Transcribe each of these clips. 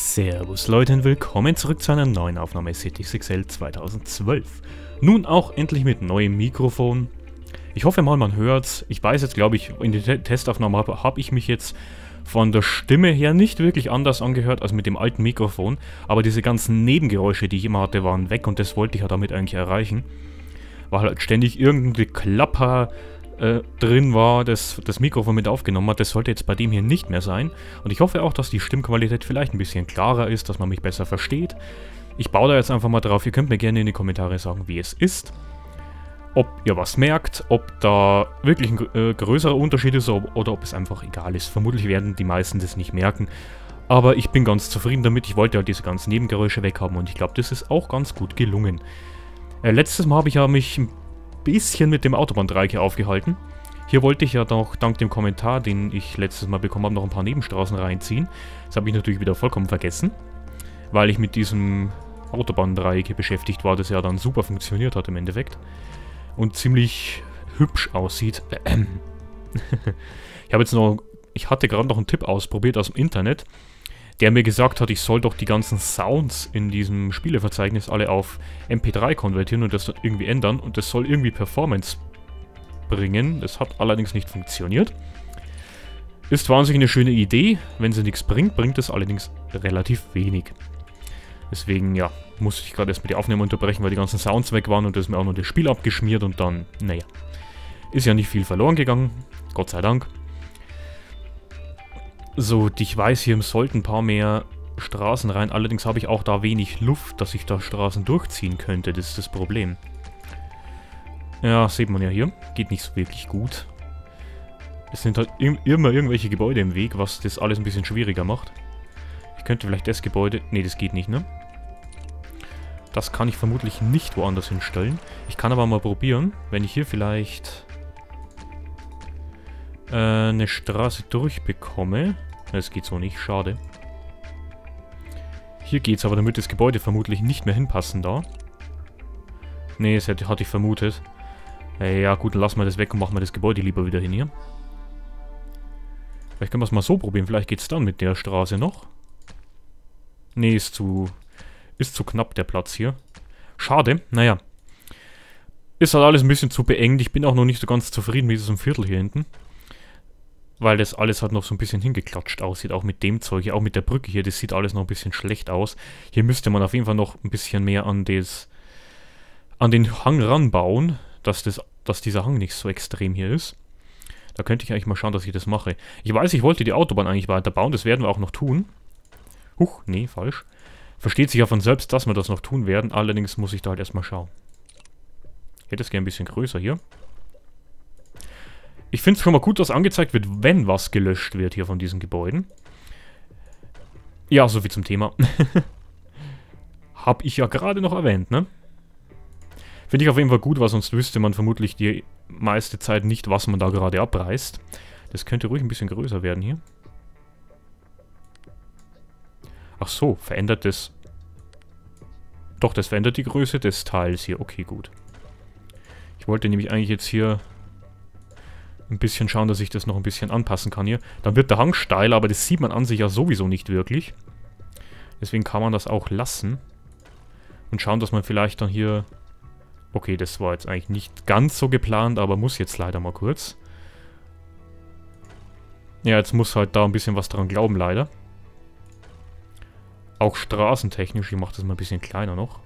Servus Leute und willkommen zurück zu einer neuen Aufnahme CT6L 2012. Nun auch endlich mit neuem Mikrofon. Ich hoffe mal, man hört's. Ich weiß jetzt, glaube ich, in der Testaufnahme habe hab ich mich jetzt von der Stimme her nicht wirklich anders angehört als mit dem alten Mikrofon. Aber diese ganzen Nebengeräusche, die ich immer hatte, waren weg und das wollte ich ja damit eigentlich erreichen. War halt ständig irgendein Klapper, äh, drin war, das das Mikrofon mit aufgenommen hat. Das sollte jetzt bei dem hier nicht mehr sein. Und ich hoffe auch, dass die Stimmqualität vielleicht ein bisschen klarer ist, dass man mich besser versteht. Ich baue da jetzt einfach mal drauf. Ihr könnt mir gerne in die Kommentare sagen, wie es ist. Ob ihr was merkt, ob da wirklich ein äh, größerer Unterschied ist oder ob es einfach egal ist. Vermutlich werden die meisten das nicht merken. Aber ich bin ganz zufrieden damit. Ich wollte halt diese ganzen Nebengeräusche weghaben und ich glaube, das ist auch ganz gut gelungen. Äh, letztes Mal habe ich ja mich ein bisschen mit dem Autobahndreieck hier aufgehalten. Hier wollte ich ja noch dank dem Kommentar, den ich letztes Mal bekommen habe, noch ein paar Nebenstraßen reinziehen. Das habe ich natürlich wieder vollkommen vergessen, weil ich mit diesem Autobahndreieck hier beschäftigt war, das ja dann super funktioniert hat im Endeffekt. Und ziemlich hübsch aussieht. ich habe jetzt noch, ich hatte gerade noch einen Tipp ausprobiert aus dem Internet der mir gesagt hat, ich soll doch die ganzen Sounds in diesem Spieleverzeichnis alle auf MP3 konvertieren und das irgendwie ändern und das soll irgendwie Performance bringen. Das hat allerdings nicht funktioniert. Ist wahnsinnig eine schöne Idee. Wenn sie nichts bringt, bringt es allerdings relativ wenig. Deswegen, ja, musste ich gerade erstmal die Aufnahme unterbrechen, weil die ganzen Sounds weg waren und da ist mir auch noch das Spiel abgeschmiert und dann, naja. Ist ja nicht viel verloren gegangen, Gott sei Dank. So, ich weiß, hier sollten ein paar mehr Straßen rein. Allerdings habe ich auch da wenig Luft, dass ich da Straßen durchziehen könnte. Das ist das Problem. Ja, sieht man ja hier. Geht nicht so wirklich gut. Es sind halt immer irgendwelche Gebäude im Weg, was das alles ein bisschen schwieriger macht. Ich könnte vielleicht das Gebäude... Ne, das geht nicht, ne? Das kann ich vermutlich nicht woanders hinstellen. Ich kann aber mal probieren, wenn ich hier vielleicht äh, eine Straße durchbekomme. Das geht so nicht, schade. Hier geht's aber, damit das Gebäude vermutlich nicht mehr hinpassen da. Nee, das hätte, hatte ich vermutet. Äh, ja gut, dann lassen wir das weg und machen wir das Gebäude lieber wieder hin hier. Vielleicht können wir es mal so probieren. Vielleicht geht's dann mit der Straße noch. Nee, ist zu... Ist zu knapp, der Platz hier. Schade. Naja. Ist halt alles ein bisschen zu beengt. Ich bin auch noch nicht so ganz zufrieden mit diesem Viertel hier hinten weil das alles halt noch so ein bisschen hingeklatscht aussieht, auch mit dem Zeug, auch mit der Brücke hier, das sieht alles noch ein bisschen schlecht aus. Hier müsste man auf jeden Fall noch ein bisschen mehr an das, an den Hang ranbauen, dass, das, dass dieser Hang nicht so extrem hier ist. Da könnte ich eigentlich mal schauen, dass ich das mache. Ich weiß, ich wollte die Autobahn eigentlich weiterbauen, das werden wir auch noch tun. Huch, nee, falsch. Versteht sich ja von selbst, dass wir das noch tun werden, allerdings muss ich da halt erstmal schauen. Ich hätte es gerne ein bisschen größer hier. Ich finde es schon mal gut, dass angezeigt wird, wenn was gelöscht wird hier von diesen Gebäuden. Ja, soviel zum Thema. Hab ich ja gerade noch erwähnt, ne? Finde ich auf jeden Fall gut, weil sonst wüsste man vermutlich die meiste Zeit nicht, was man da gerade abreißt. Das könnte ruhig ein bisschen größer werden hier. Ach so, verändert das... Doch, das verändert die Größe des Teils hier. Okay, gut. Ich wollte nämlich eigentlich jetzt hier ein bisschen schauen, dass ich das noch ein bisschen anpassen kann hier. Dann wird der Hang steil, aber das sieht man an sich ja sowieso nicht wirklich. Deswegen kann man das auch lassen. Und schauen, dass man vielleicht dann hier... Okay, das war jetzt eigentlich nicht ganz so geplant, aber muss jetzt leider mal kurz. Ja, jetzt muss halt da ein bisschen was dran glauben, leider. Auch straßentechnisch, ich mache das mal ein bisschen kleiner noch.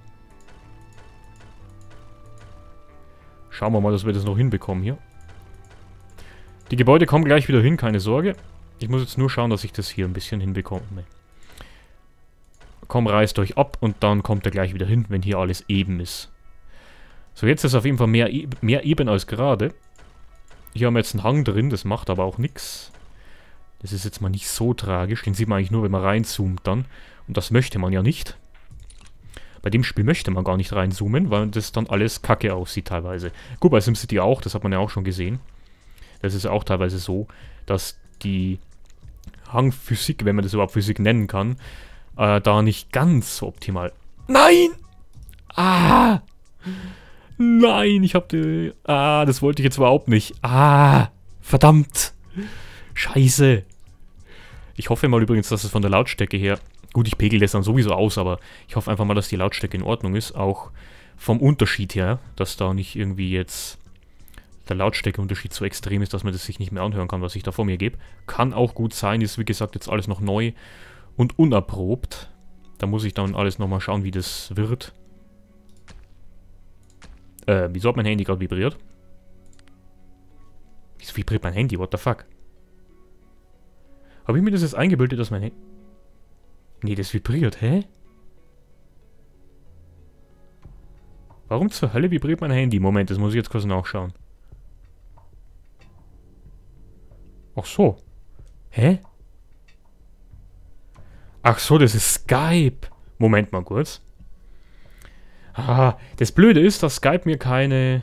Schauen wir mal, dass wir das noch hinbekommen hier. Die Gebäude kommen gleich wieder hin, keine Sorge. Ich muss jetzt nur schauen, dass ich das hier ein bisschen hinbekomme. Komm, reißt euch ab und dann kommt er gleich wieder hin, wenn hier alles eben ist. So, jetzt ist auf jeden Fall mehr, mehr eben als gerade. Hier haben wir jetzt einen Hang drin, das macht aber auch nichts. Das ist jetzt mal nicht so tragisch. Den sieht man eigentlich nur, wenn man reinzoomt dann. Und das möchte man ja nicht. Bei dem Spiel möchte man gar nicht reinzoomen, weil das dann alles kacke aussieht teilweise. Gut, bei SimCity auch, das hat man ja auch schon gesehen. Das ist auch teilweise so, dass die Hangphysik, wenn man das überhaupt Physik nennen kann, äh, da nicht ganz so optimal. Nein! Ah! Nein, ich hab die... Ah, das wollte ich jetzt überhaupt nicht. Ah! Verdammt! Scheiße! Ich hoffe mal übrigens, dass es von der Lautstärke her Gut, ich pegel das dann sowieso aus, aber ich hoffe einfach mal, dass die Lautstärke in Ordnung ist. Auch vom Unterschied her, dass da nicht irgendwie jetzt der Lautstärkeunterschied so extrem ist, dass man das sich nicht mehr anhören kann, was ich da vor mir gebe. Kann auch gut sein, ist wie gesagt jetzt alles noch neu und unerprobt. Da muss ich dann alles nochmal schauen, wie das wird. Äh, wieso hat mein Handy gerade vibriert? Wieso vibriert mein Handy? What the fuck? Habe ich mir das jetzt eingebildet, dass mein Handy... Nee, das vibriert, hä? Warum zur Hölle vibriert mein Handy? Moment, das muss ich jetzt kurz nachschauen. Ach so. Hä? Ach so, das ist Skype. Moment mal kurz. Ah, das Blöde ist, dass Skype mir keine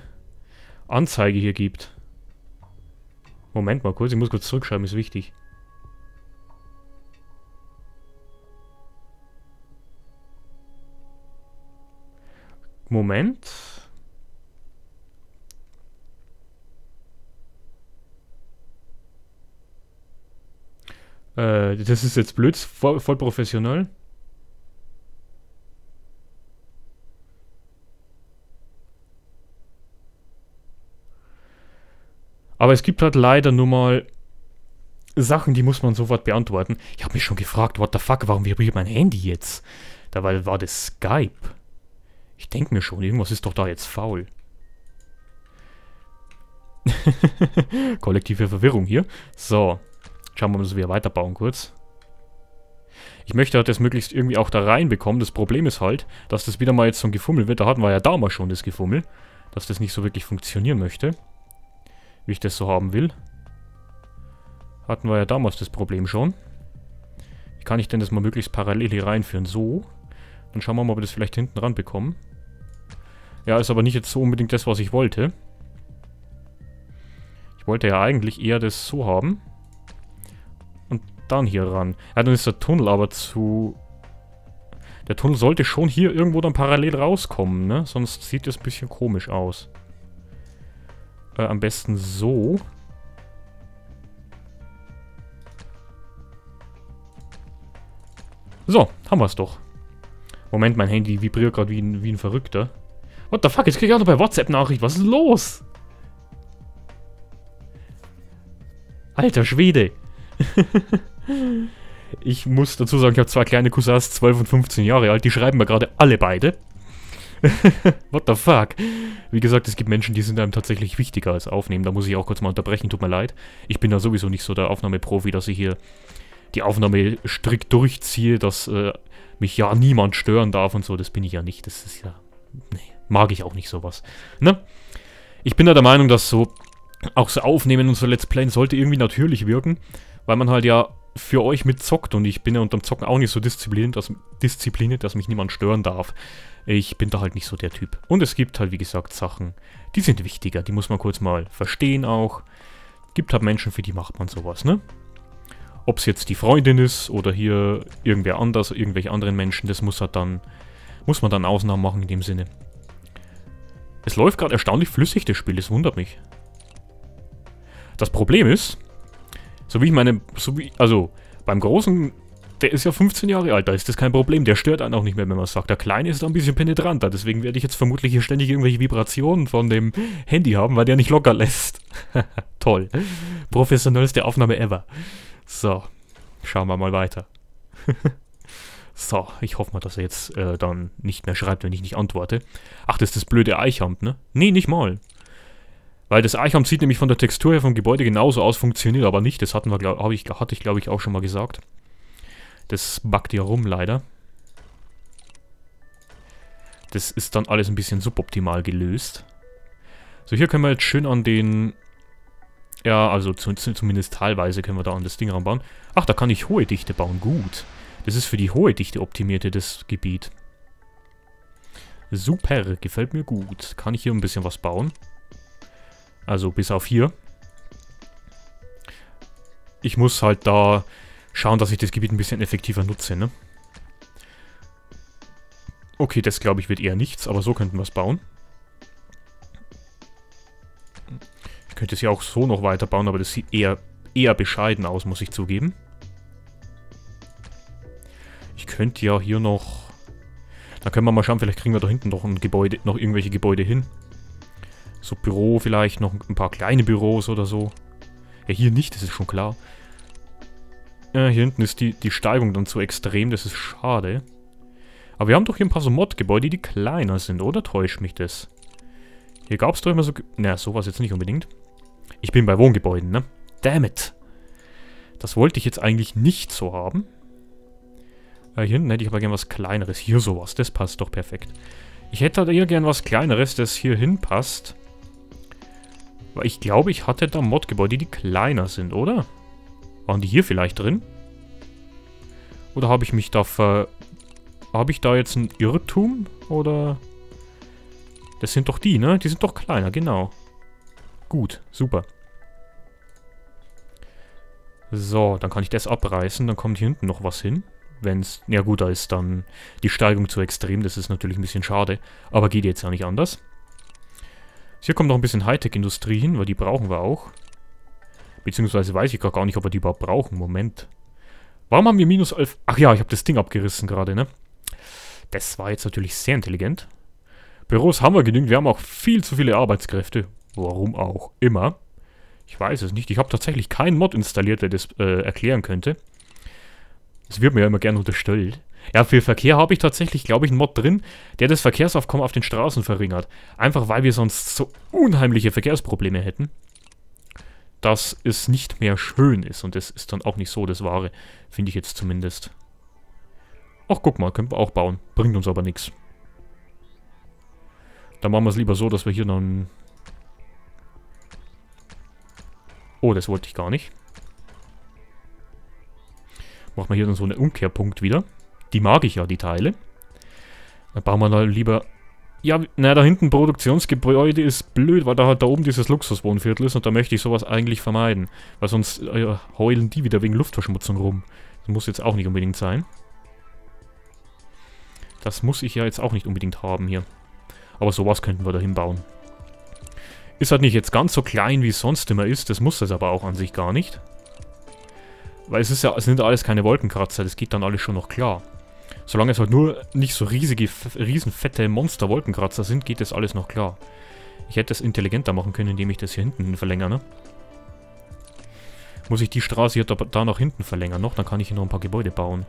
Anzeige hier gibt. Moment mal kurz, ich muss kurz zurückschreiben, ist wichtig. Moment. Äh, das ist jetzt blöd, voll, voll professionell. Aber es gibt halt leider nur mal Sachen, die muss man sofort beantworten. Ich habe mich schon gefragt, what the fuck, warum vibriert mein Handy jetzt? Dabei war das Skype. Ich denke mir schon, irgendwas ist doch da jetzt faul. Kollektive Verwirrung hier. So. Schauen wir mal, dass wir weiterbauen kurz. Ich möchte halt das möglichst irgendwie auch da reinbekommen. Das Problem ist halt, dass das wieder mal jetzt so ein Gefummel wird. Da hatten wir ja damals schon das Gefummel. Dass das nicht so wirklich funktionieren möchte. Wie ich das so haben will. Hatten wir ja damals das Problem schon. Wie kann ich denn das mal möglichst parallel hier reinführen? So. Dann schauen wir mal, ob wir das vielleicht hinten ran bekommen. Ja, ist aber nicht jetzt so unbedingt das, was ich wollte. Ich wollte ja eigentlich eher das so haben. Dann hier ran. Ja, dann ist der Tunnel aber zu... Der Tunnel sollte schon hier irgendwo dann parallel rauskommen, ne? Sonst sieht das ein bisschen komisch aus. Äh, am besten so. So, haben wir es doch. Moment, mein Handy vibriert gerade wie ein, wie ein Verrückter. What the fuck, jetzt krieg ich auch noch bei WhatsApp Nachricht. Was ist los? Alter Schwede. ich muss dazu sagen, ich habe zwei kleine Cousins, 12 und 15 Jahre alt. Die schreiben mir gerade alle beide. What the fuck? Wie gesagt, es gibt Menschen, die sind einem tatsächlich wichtiger als aufnehmen. Da muss ich auch kurz mal unterbrechen, tut mir leid. Ich bin da sowieso nicht so der Aufnahmeprofi, dass ich hier die Aufnahme strikt durchziehe, dass äh, mich ja niemand stören darf und so. Das bin ich ja nicht. Das ist ja... Nee, mag ich auch nicht sowas. Ne? Ich bin da der Meinung, dass so auch so Aufnehmen und so Let's Playen sollte irgendwie natürlich wirken, weil man halt ja für euch mitzockt und ich bin ja unterm Zocken auch nicht so diszipliniert dass, diszipliniert, dass mich niemand stören darf. Ich bin da halt nicht so der Typ. Und es gibt halt, wie gesagt, Sachen, die sind wichtiger. Die muss man kurz mal verstehen auch. Gibt halt Menschen, für die macht man sowas, ne? Ob es jetzt die Freundin ist oder hier irgendwer anders, irgendwelche anderen Menschen, das muss halt dann, muss man dann Ausnahmen machen in dem Sinne. Es läuft gerade erstaunlich flüssig, das Spiel, das wundert mich. Das Problem ist, so wie ich meine, so wie, also beim Großen, der ist ja 15 Jahre alt, da ist das kein Problem, der stört einen auch nicht mehr, wenn man sagt. Der Kleine ist da ein bisschen penetranter, deswegen werde ich jetzt vermutlich hier ständig irgendwelche Vibrationen von dem Handy haben, weil der nicht locker lässt. Toll. Professionellste Aufnahme ever. So, schauen wir mal weiter. so, ich hoffe mal, dass er jetzt äh, dann nicht mehr schreibt, wenn ich nicht antworte. Ach, das ist das blöde Eichamt, ne? Nee, nicht mal. Weil das Eichamt sieht nämlich von der Textur her vom Gebäude genauso aus, funktioniert aber nicht. Das hatten wir, glaub, ich, hatte ich, glaube ich, auch schon mal gesagt. Das buggt ja rum, leider. Das ist dann alles ein bisschen suboptimal gelöst. So, hier können wir jetzt schön an den... Ja, also zu, zumindest teilweise können wir da an das Ding ranbauen. Ach, da kann ich hohe Dichte bauen. Gut. Das ist für die hohe Dichte optimierte, das Gebiet. Super, gefällt mir gut. Kann ich hier ein bisschen was bauen? Also bis auf hier. Ich muss halt da schauen, dass ich das Gebiet ein bisschen effektiver nutze, ne? Okay, das glaube ich wird eher nichts, aber so könnten wir es bauen. Ich könnte es ja auch so noch weiter bauen, aber das sieht eher, eher bescheiden aus, muss ich zugeben. könnte ja hier noch... Da können wir mal schauen, vielleicht kriegen wir da hinten noch ein Gebäude, noch irgendwelche Gebäude hin. So Büro vielleicht, noch ein paar kleine Büros oder so. Ja, hier nicht, das ist schon klar. Ja, hier hinten ist die, die Steigung dann zu extrem, das ist schade. Aber wir haben doch hier ein paar so Mod-Gebäude, die kleiner sind, oder? Täuscht mich das? Hier gab es doch immer so... Na, sowas jetzt nicht unbedingt. Ich bin bei Wohngebäuden, ne? Damn it. Das wollte ich jetzt eigentlich nicht so haben. Äh, hier hinten hätte ich aber gern was Kleineres. Hier sowas, das passt doch perfekt. Ich hätte halt eher gern was Kleineres, das hier hinpasst. Weil ich glaube, ich hatte da Modgebäude, die kleiner sind, oder? Waren die hier vielleicht drin? Oder habe ich mich da ver... Habe ich da jetzt ein Irrtum? Oder... Das sind doch die, ne? Die sind doch kleiner, genau. Gut, super. So, dann kann ich das abreißen. Dann kommt hier hinten noch was hin. Wenn es... Ja gut, da ist dann die Steigung zu extrem. Das ist natürlich ein bisschen schade. Aber geht jetzt ja nicht anders. Hier kommt noch ein bisschen Hightech-Industrie hin, weil die brauchen wir auch. Beziehungsweise weiß ich gar nicht, ob wir die überhaupt brauchen. Moment. Warum haben wir minus 11... Ach ja, ich habe das Ding abgerissen gerade, ne? Das war jetzt natürlich sehr intelligent. Büros haben wir genügend. Wir haben auch viel zu viele Arbeitskräfte. Warum auch immer. Ich weiß es nicht. Ich habe tatsächlich keinen Mod installiert, der das äh, erklären könnte. Das wird mir ja immer gerne unterstellt. Ja, für Verkehr habe ich tatsächlich, glaube ich, einen Mod drin, der das Verkehrsaufkommen auf den Straßen verringert. Einfach weil wir sonst so unheimliche Verkehrsprobleme hätten. Dass es nicht mehr schön ist. Und das ist dann auch nicht so das Wahre. Finde ich jetzt zumindest. Ach, guck mal, können wir auch bauen. Bringt uns aber nichts. Dann machen wir es lieber so, dass wir hier dann... Oh, das wollte ich gar nicht. Machen wir hier dann so einen Umkehrpunkt wieder. Die mag ich ja, die Teile. Dann bauen wir da lieber... Ja, naja, da hinten Produktionsgebäude ist blöd, weil da halt da oben dieses Luxuswohnviertel ist und da möchte ich sowas eigentlich vermeiden. Weil sonst äh, heulen die wieder wegen Luftverschmutzung rum. Das muss jetzt auch nicht unbedingt sein. Das muss ich ja jetzt auch nicht unbedingt haben hier. Aber sowas könnten wir da hinbauen. Ist halt nicht jetzt ganz so klein, wie es sonst immer ist. Das muss es aber auch an sich gar nicht. Weil es ist ja, es sind alles keine Wolkenkratzer. Das geht dann alles schon noch klar. Solange es halt nur nicht so riesige, riesenfette Monster-Wolkenkratzer sind, geht das alles noch klar. Ich hätte es intelligenter machen können, indem ich das hier hinten verlängere? Muss ich die Straße hier da, da nach hinten verlängern noch? Dann kann ich hier noch ein paar Gebäude bauen.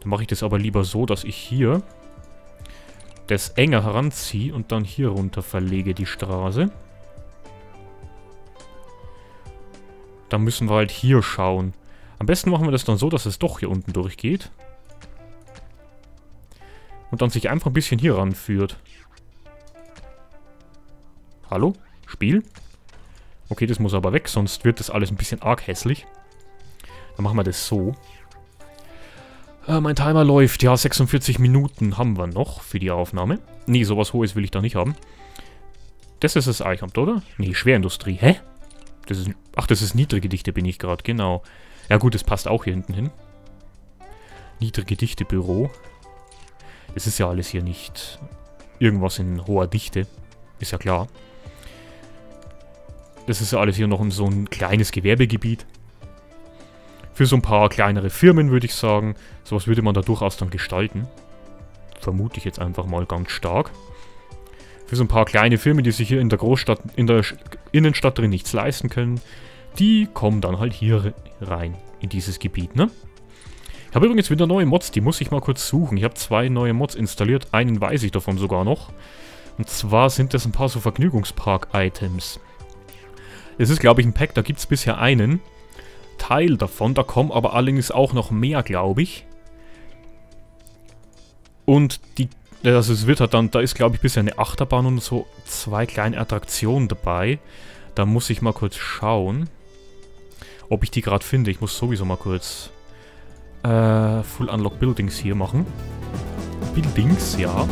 Dann mache ich das aber lieber so, dass ich hier das enger heranziehe und dann hier runter verlege die Straße. Dann müssen wir halt hier schauen. Am besten machen wir das dann so, dass es doch hier unten durchgeht. Und dann sich einfach ein bisschen hier ranführt. Hallo? Spiel? Okay, das muss aber weg, sonst wird das alles ein bisschen arg hässlich. Dann machen wir das so. Äh, mein Timer läuft. Ja, 46 Minuten haben wir noch für die Aufnahme. Nee, sowas Hohes will ich da nicht haben. Das ist das Eichamt, oder? Nee, Schwerindustrie. Hä? Das ist, ach, das ist niedrige Dichte bin ich gerade, genau. Ja gut, das passt auch hier hinten hin. Niedrige Dichte Büro. Das ist ja alles hier nicht irgendwas in hoher Dichte. Ist ja klar. Das ist ja alles hier noch in so ein kleines Gewerbegebiet. Für so ein paar kleinere Firmen würde ich sagen. Sowas würde man da durchaus dann gestalten. Vermute ich jetzt einfach mal ganz stark. Für so ein paar kleine Firmen, die sich hier in der Großstadt, in der Innenstadt drin nichts leisten können, die kommen dann halt hier rein, in dieses Gebiet, ne? Ich habe übrigens wieder neue Mods, die muss ich mal kurz suchen. Ich habe zwei neue Mods installiert, einen weiß ich davon sogar noch. Und zwar sind das ein paar so Vergnügungspark-Items. Es ist, glaube ich, ein Pack, da gibt es bisher einen. Teil davon. Da kommen aber allerdings auch noch mehr, glaube ich. Und die, also es wird halt dann, da ist glaube ich bisher eine Achterbahn und so zwei kleine Attraktionen dabei. Da muss ich mal kurz schauen, ob ich die gerade finde. Ich muss sowieso mal kurz äh, Full Unlock Buildings hier machen. Buildings, ja.